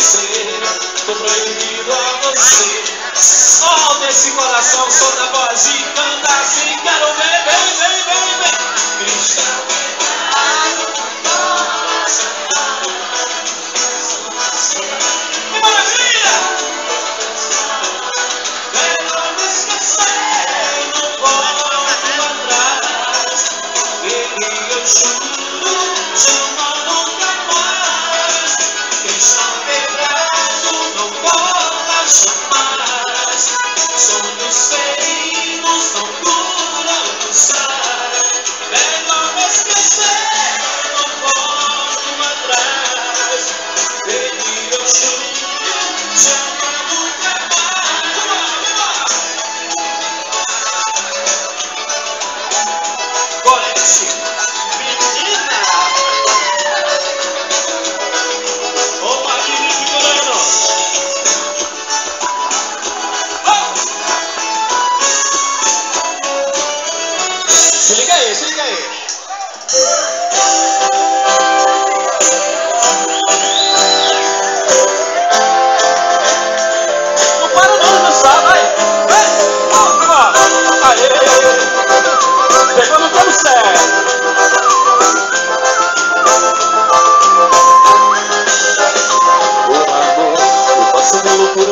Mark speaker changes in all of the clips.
Speaker 1: see.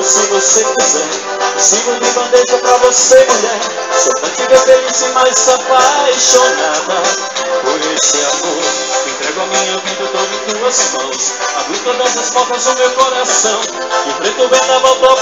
Speaker 1: Você quiser. Sigo de bandeja pra você, mulher. Te ver feliz e mais apaixonada. Por esse amor Entrego a minha vida toda em tuas mãos. Abri todas as portas do meu coração. E preto venda voltou